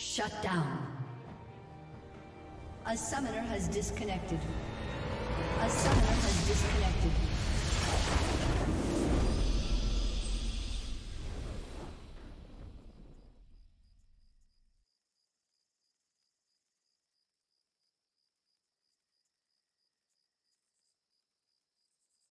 Shut down. A summoner has disconnected. A summoner has disconnected.